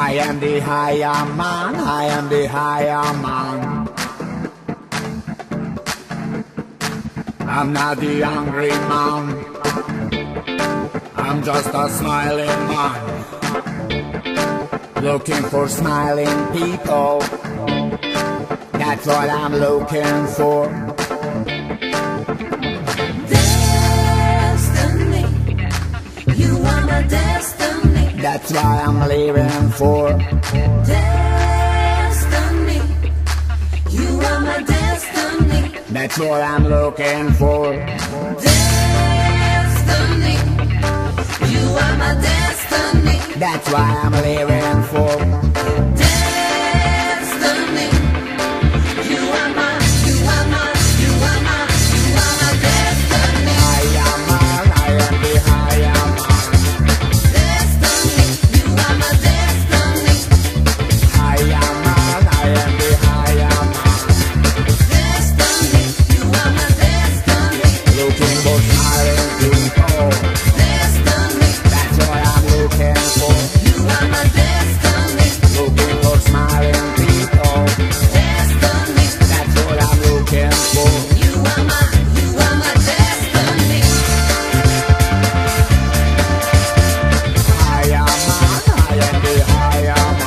I am the higher man, I am the higher man. I'm not the angry man, I'm just a smiling man. Looking for smiling people, that's what I'm looking for. I am leaving for. Destiny, you are my destiny. That's what I'm looking for. Destiny, you are my destiny. That's why I'm leaving for. yeah.